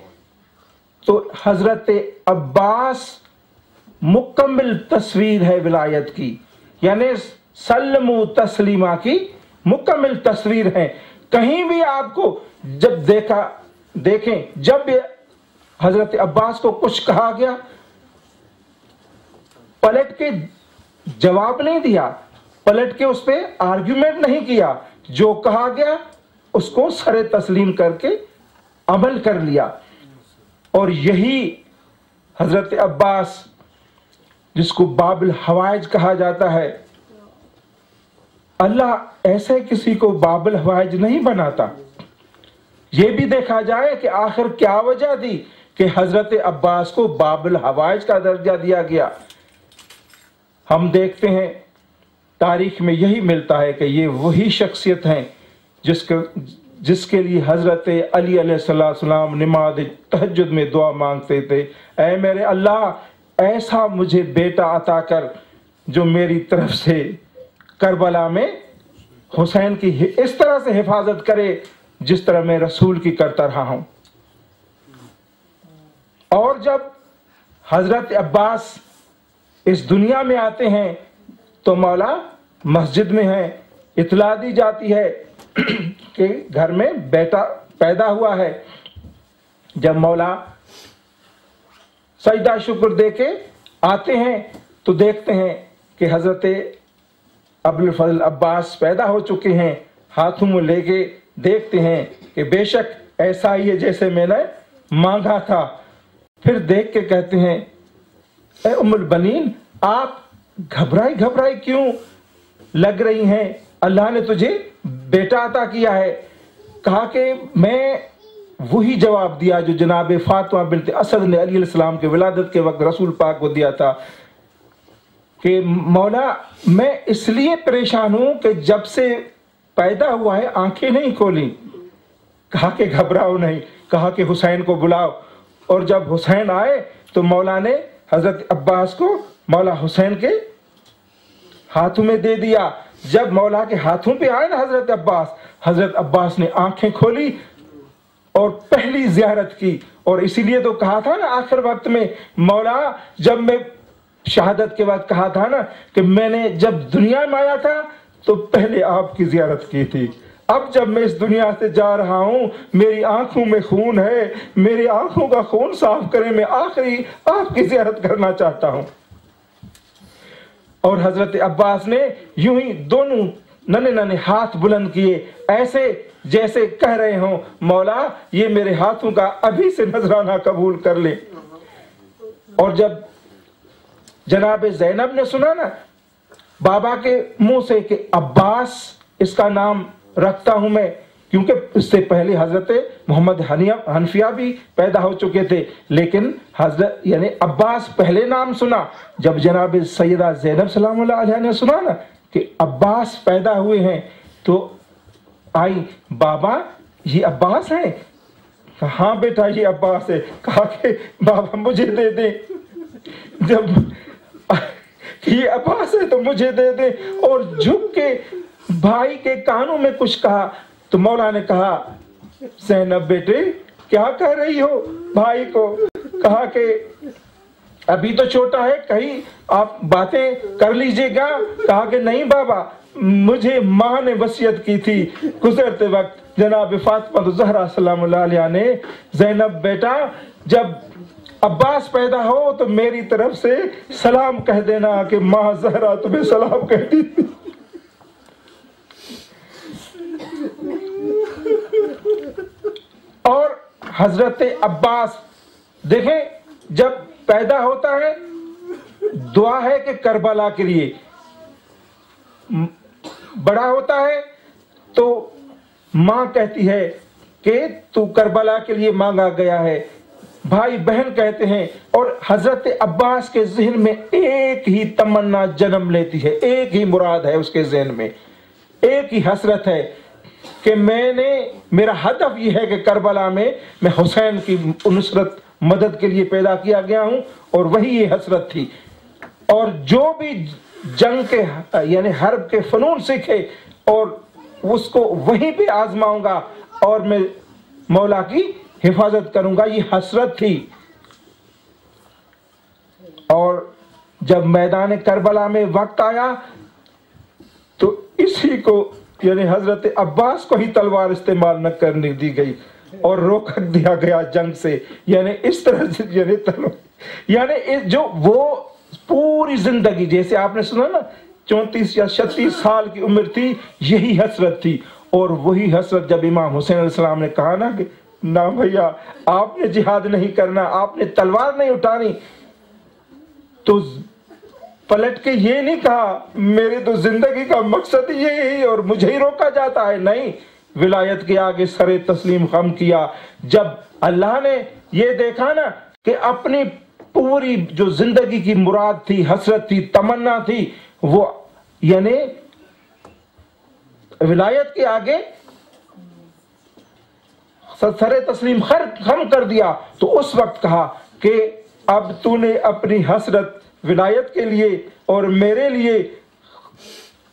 تو حضرت عباس مکمل تصویر ہے ولایت کی۔ یعنی سلم و تسلیمہ کی مکمل تصویر ہے۔ کہیں بھی آپ کو جب دیکھا دیکھیں، جب حضرت عباس کو کچھ کہا گیا، پلٹ کے جواب نہیں دیا، پلٹ کے اس پہ آرگیومنٹ نہیں کیا، جو کہا گیا، اس کو سر تسلیم کر کے عمل کر لیا۔ اور یہی حضرت عباس، جس کو باب الحوائج کہا جاتا ہے، اللہ ایسے کسی کو باب الحوائج نہیں بناتا۔ یہ بھی دیکھا جائے کہ آخر کیا وجہ دی کہ حضرت عباس کو باب الحوائج کا درجہ دیا گیا۔ ہم دیکھتے ہیں، تاریخ میں یہی ملتا ہے کہ یہ وہی شخصیت ہیں جس کے جس کے لیے حضرت علی علیہ السلام نماز تہجد میں دعا مانگتے تھے۔ اے میرے اللہ، ایسا مجھے بیٹا عطا کر جو میری طرف سے کربلا میں حسین کی اس طرح سے حفاظت کرے۔ جس طرح میں رسول کی کرتا رہا ہوں۔ اور جب حضرت عباس اس دنیا میں آتے ہیں، تو مولا مسجد میں ہیں اطلاع دی جاتی ہے کہ گھر میں بیٹا پیدا ہوا ہے۔ جب مولا سجدہ شکر دے کے آتے ہیں، تو دیکھتے ہیں کہ حضرت ابوالفضل عباس پیدا ہو چکے ہیں، ہاتھوں میں لے کے دیکھتے ہیں کہ بے شک ایسا ہی ہے جیسے میں نے مانگا تھا۔ پھر دیکھ کے کہتے ہیں، اے ام البنین، آپ گھبرائی گھبرائی کیوں لگ رہی ہیں؟ اللہ نے تجھے بیٹا عطا کیا ہے۔ کہا کہ میں وہی جواب دیا جو جناب فاطمہ بنت اسد نے علی السلام کے ولادت کے وقت رسول پاک کو دیا تھا۔ کہ مولا، میں اس لیے پریشان ہوں کہ جب سے پیدا ہوا ہے، آنکھیں نہیں کھولی کہا کہ گھبراؤ نہیں، کہا کہ حسین کو بلاؤ۔ اور جب حسین آئے تو مولا نے حضرت عباس کو مولا حسین کے ہاتھوں میں دے دیا۔ جب مولا کے ہاتھوں پہ آئے نا حضرت عباس حضرت عباس نے آنکھیں کھولی اور پہلی زیارت کی۔ اور اسی لیے تو کہا تھا نا آخر وقت میں، مولا، جب میں شہادت کے بعد کہا تھا نا کہ میں نے جب دنیا میں آیا تھا تو پہلے آپ کی زیارت کی تھی۔ اب جب میں اس دنیا سے جا رہا ہوں، میری آنکھوں میں خون ہے۔ میری آنکھوں کا خون صاف کرے میں آخری آپ کی زیارت کرنا چاہتا ہوں۔ اور حضرت عباس نے یوں ہی دونوں ننے ننے ہاتھ بلند کیے۔ ایسے جیسے کہہ رہے ہوں، مولا، یہ میرے ہاتھوں کا ابھی سے نذرانہ قبول کر لے۔ اور جب جناب زینب نے سنا نا بابا کے منہ سے کہ عباس اس کا نام رکھتا ہوں میں، کیونکہ اس سے پہلے حضرت محمد حنفیہ بھی پیدا ہو چکے تھے۔ لیکن حضرت یعنی عباس پہلے نام سنا۔ جب جناب سیدہ زینب سلام اللہ علیہ نے سنا نا کہ عباس پیدا ہوئے ہیں، تو آئی، بابا، یہ عباس ہے ہاں بیٹا، یہ عباس ہے۔ کہا کہ، بابا، مجھے دے دیں۔ جب یہ عباس ہے تو مجھے دے دیں اور جھک کے بھائی کے کانوں میں کچھ کہا تو مولا نے کہا، زینب بیٹے، کیا کہہ رہی ہو؟ بھائی کو کہا کہ، ابھی تو چھوٹا ہے، کہیں آپ باتیں کر لیجیے گا؟ کہا کہ نہیں بابا، مجھے ماں نے وسیعت کی تھی۔ گزرتے وقت جناب فاطمہ زہرا سلام اللہ علیہ نے، زینب بیٹا، جب عباس پیدا ہو تو میری طرف سے سلام کہہ دینا کہ ماں زہرا تمہیں سلام کہتی اور حضرت عباس دیکھیں، جب پیدا ہوتا ہے، دعا ہے کہ کربلا کے لیے۔ بڑا ہوتا ہے تو ماں کہتی ہے کہ تو کربلا کے لیے مانگا گیا ہے۔ بھائی بہن کہتے ہیں اور حضرت عباس کے ذہن میں ایک ہی تمنا جنم لیتی ہے، ایک ہی مراد ہے اس کے ذہن میں، ایک ہی حسرت ہے کہ میں نے، میرا ہدف یہ ہے کہ کربلا میں میں حسین کی نصرت، مدد کے لیے پیدا کیا گیا ہوں اور وہی یہ حسرت تھی۔ اور جو بھی جنگ کے یعنی حرب کے فنون سیکھے اور اس کو وہیں پہ آزماؤں گا اور میں مولا کی حفاظت کروں گا، یہ حسرت تھی۔ اور جب میدان کربلا میں وقت آیا، تو اسی کو یعنی حضرت عباس کو ہی تلوار استعمال نہ کرنے دی گئی اور روک دیا گیا جنگ سے۔ یعنی اس طرح سے یعنی یعنی جو وہ پوری زندگی، جیسے آپ نے سنا نا، چونتیس یا چھتیس سال کی عمر تھی، یہی حسرت تھی۔ اور وہی حسرت جب امام حسین علیہ السلام نے کہا نا کہ نہ بھیا، آپ نے جہاد نہیں کرنا، آپ نے تلوار نہیں اٹھانی۔ تو پلٹ کے یہ نہیں کہا میرے تو زندگی کا مقصد یہی اور مجھے ہی روکا جاتا ہے۔ نہیں، ولایت کے آگے سر تسلیم خم کیا۔ جب اللہ نے یہ دیکھا نا کہ اپنی پوری جو زندگی کی مراد تھی، حسرت تھی، تمنا تھی، وہ یعنی ولایت کے آگے سر تسلیم خم کر دیا تو اس وقت کہا کہ اب تو نے اپنی حسرت ولایت کے لیے اور میرے لیے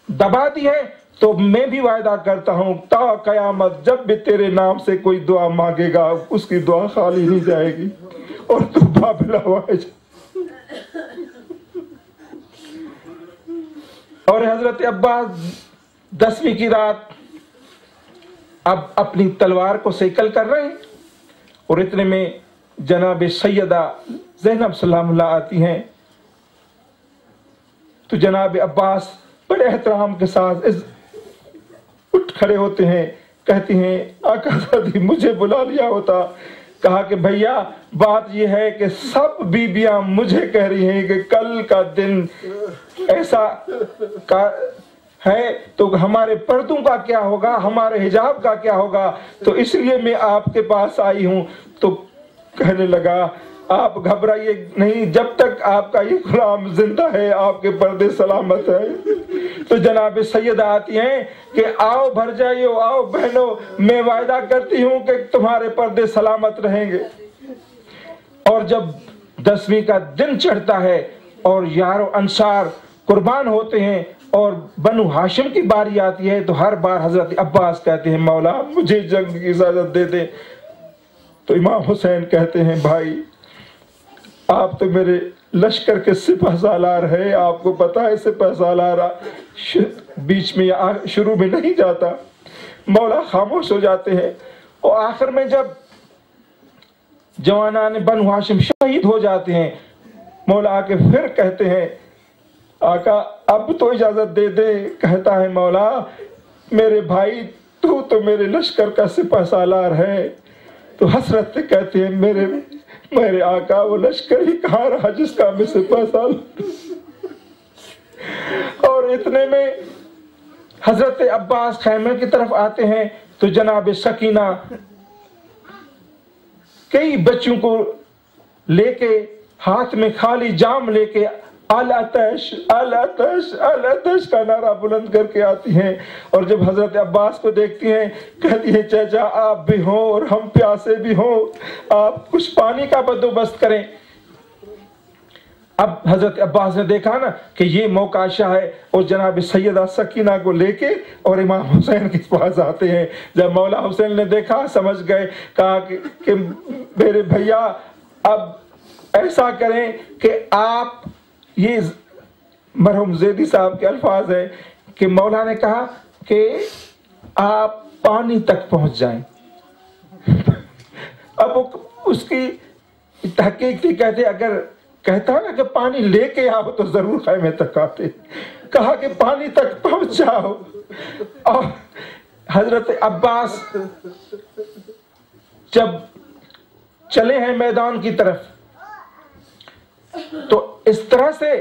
دبا دی ہے، تو میں بھی وعدہ کرتا ہوں، تا قیامت جب بھی تیرے نام سے کوئی دعا مانگے گا، اس کی دعا خالی نہیں جائے گی۔ اور تو بابلا واج اور حضرت عباس دسویں کی رات اب اپنی تلوار کو سیکل کر رہے ہیں اور اتنے میں جناب سیدہ زینب سلام اللہ آتی ہیں۔ تو جناب عباس بڑے احترام کے ساتھ اٹھ کھڑے ہوتے ہیں، کہتی ہیں، آقا زادی مجھے بلا لیا ہوتا۔ کہا کہ بھیا، بات یہ ہے کہ سب بیبیاں مجھے کہہ رہی ہیں کہ کل کا دن ایسا ہے، تو ہمارے پردوں کا کیا ہوگا؟ ہمارے حجاب کا کیا ہوگا؟ تو اس لیے میں آپ کے پاس آئی ہوں۔ تو کہنے لگا، آپ گھبرائیے نہیں، جب تک آپ کا یہ غلام زندہ ہے، آپ کے پردے سلامت ہے تو جناب سید آتی ہیں کہ آؤ بھر جائیو آؤ بہنو، میں وعدہ کرتی ہوں کہ تمہارے پردے سلامت رہیں گے۔ اور جب دسویں کا دن چڑھتا ہے اور یارو انصار قربان ہوتے ہیں اور بنو ہاشم کی باری آتی ہے تو ہر بار حضرت عباس کہتے ہیں، مولا مجھے جنگ کی اجازت دے دیں تو امام حسین کہتے ہیں، بھائی، آپ تو میرے لشکر کے سپہ سالار ہے آپ کو پتا ہے سپہ سالار بیچ میں شروع میں نہیں جاتا۔ مولا خاموش ہو جاتے ہیں۔ اور آخر میں جب جوانان بنو ہاشم شہید ہو جاتے ہیں، مولا آ کے پھر کہتے ہیں آقا، اب تو اجازت دے دے کہتا ہے مولا، میرے بھائی، تو تو میرے لشکر کا سپہ سالار ہے۔ تو حسرت سے کہتے ہیں، میرے میرے آقا، وہ لشکر ہی کہاں رہا جس کا میں سپہ سالار اور اتنے میں حضرت عباس خیمے کی طرف آتے ہیں، تو جناب سکینہ، کئی بچوں کو لے کے ہاتھ میں خالی جام لے کے الاتش الاتش الاتش کا نعرہ بلند کر کے آتی ہیں اور جب حضرت عباس کو دیکھتی ہیں، کہتی ہیں، چچا آپ بھی ہوں اور ہم پیاسے بھی ہوں، آپ کچھ پانی کا بندوبست کریں۔ اب حضرت عباس نے دیکھا نا کہ یہ موقع شاہ ہے اور جناب سیدہ سکینہ کو لے کے اور امام حسین کے پاس آتے ہیں۔ جب مولا حسین نے دیکھا، سمجھ گئے، کہا کہ میرے بھیا، اب ایسا کریں کہ آپ یہ مرحوم زیدی صاحب کے الفاظ ہے کہ مولا نے کہا کہ آپ پانی تک پہنچ جائیں۔ اب اس کی تحقیق تھی کہتے اگر کہتا نا کہ پانی لے کے آؤ تو ضرور خیمے تک آتے۔ کہا کہ پانی تک پہنچ جاؤ۔ اور حضرت عباس جب چلے ہیں میدان کی طرف، تو اس طرح سے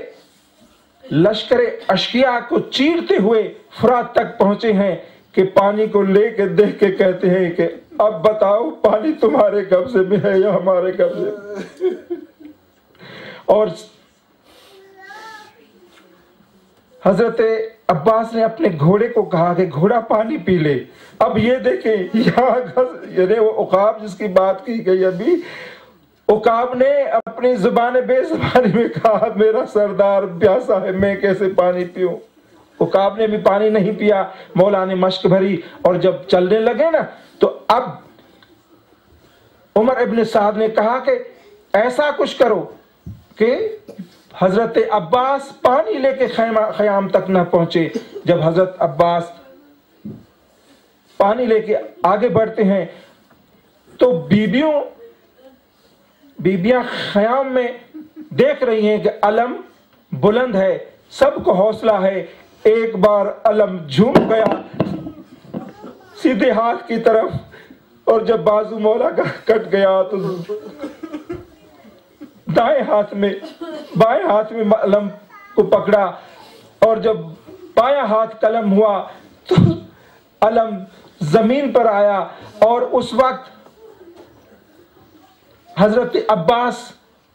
لشکر اشکیا کو چیرتے ہوئے فرات تک پہنچے ہیں کہ پانی کو لے کے دیکھ کے کہتے ہیں کہ اب بتاؤ پانی تمہارے قبضے میں ہے یا ہمارے قبضے اور حضرت عباس نے اپنے گھوڑے کو کہا کہ گھوڑا پانی پی لے۔ اب یہ دیکھیں، یہاں یعنی وہ عقاب جس کی بات کی گئی ابھی اکاب نے اپنی زبان بے زبانی میں کہا، میرا سردار پیاسا ہے میں کیسے پانی پیوں؟ اکاب نے بھی پانی نہیں پیا مولا نے مشک بھری، اور جب چلنے لگے نا، تو اب عمر ابن سعد نے کہا کہ ایسا کچھ کرو کہ حضرت عباس پانی لے کے خیام تک نہ پہنچے۔ جب حضرت عباس پانی لے کے آگے بڑھتے ہیں، تو بیبیوں بیبیاں خیام میں دیکھ رہی ہیں کہ علم بلند ہے، سب کو حوصلہ ہے۔ ایک بار علم جھوم گیا، سیدھے ہاتھ کی طرف، اور جب بازو مولا کا کٹ گیا تو دائیں ہاتھ میں، بائیں ہاتھ میں علم کو پکڑا۔ اور جب بایاں ہاتھ قلم ہوا تو علم زمین پر آیا۔ اور اس وقت حضرت عباس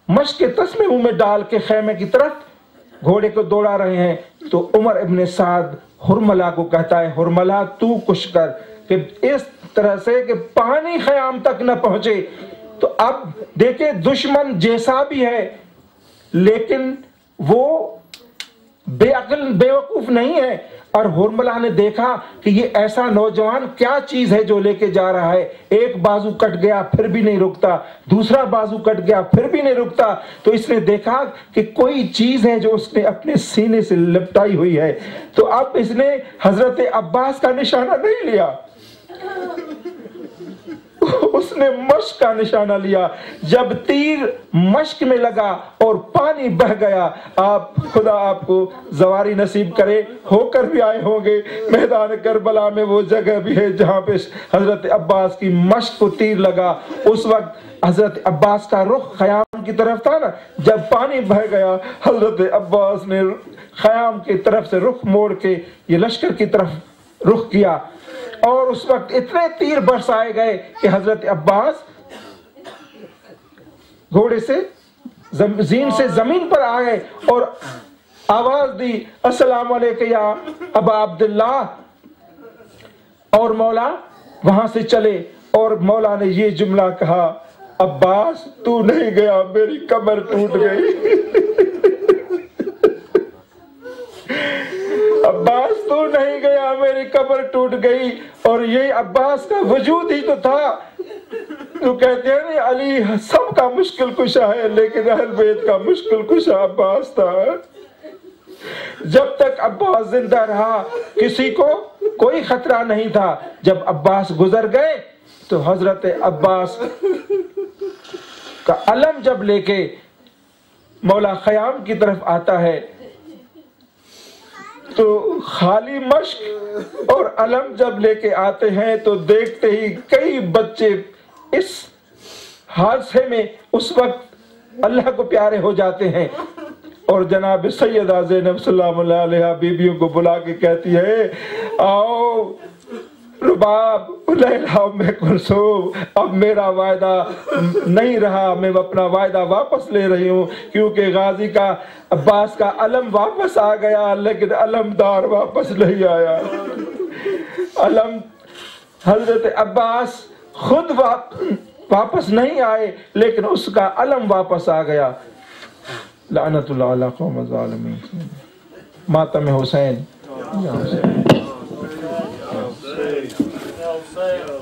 مشق تسمے منہ میں ڈال کے خیمے کی طرف گھوڑے کو دوڑا رہے ہیں، تو عمر ابن سعد ہرملا کو کہتا ہے ہرملا تو کش کر کہ اس طرح سے کہ پانی خیام تک نہ پہنچے۔ تو اب دیکھیں، دشمن جیسا بھی ہے، لیکن وہ بے عقل، بے وقوف نہیں ہے۔ اور ہرملہ نے دیکھا کہ یہ ایسا نوجوان کیا چیز ہے جو لے کے جا رہا ہے۔ ایک بازو کٹ گیا، پھر بھی نہیں رکتا۔ دوسرا بازو کٹ گیا، پھر بھی نہیں رکتا۔ تو اس نے دیکھا کہ کوئی چیز ہے جو اس نے اپنے سینے سے لپٹائی ہوئی ہے۔ تو اب اس نے حضرت عباس کا نشانہ نہیں لیا۔ اس نے مشک کا نشانہ لیا۔ جب تیر مشک میں لگا اور پانی بہ گیا، آپ، خدا آپ کو زواری نصیب کرے، ہو کر بھی آئے ہوں گے۔ میدان کربلا میں وہ جگہ بھی ہے جہاں پہ حضرت عباس کی مشک کو تیر لگا۔ اس وقت حضرت عباس کا رخ خیام کی طرف تھا نا۔ جب پانی بہ گیا، حضرت عباس نے خیام کی طرف سے رخ موڑ کے یہ لشکر کی طرف رخ کیا اور اس وقت اتنے تیر برسائے گئے کہ حضرت عباس گھوڑے سے زین سے زمین پر آ گئے اور آواز دی، السلام علیکم یا ابا عبداللہ. اور مولا وہاں سے چلے اور مولا نے یہ جملہ کہا، عباس، تو نہیں گیا، میری کمر ٹوٹ گئی. تو نہیں گیا، میری قبر ٹوٹ گئی۔ اور یہ عباس کا وجود ہی تو تھا۔ تو کہتے ہیں علی سب کا مشکل کشا ہے، لیکن اہل بیت کا مشکل کشا عباس تھا۔ جب تک عباس زندہ رہا، کسی کو کوئی خطرہ نہیں تھا۔ جب عباس گزر گئے، تو حضرت عباس کا علم جب لے کے مولا خیام کی طرف آتا ہے تو خالی مشق اور علم جب لے کے آتے ہیں تو دیکھتے ہی کئی بچے اس حادثے میں اس وقت اللہ کو پیارے ہو جاتے ہیں۔ اور جناب سیدہ زینب صلی اللہ علیہ بی بیوں کو بلا کے کہتی ہے، آؤ رباب میں کلثوم اب میرا وعدہ نہیں رہا، میں اپنا وعدہ واپس لے رہی ہوں، کیونکہ غازی کا عباس کا علم واپس آ گیا، لیکن علم دار واپس نہیں آیا۔ علم، حضرت عباس خود واپس نہیں آئے، لیکن اس کا علم واپس آ گیا۔ لعنت اللہ علیہ قوم الظالمین۔ ماتم حسین۔ یا حسین۔ Hussein.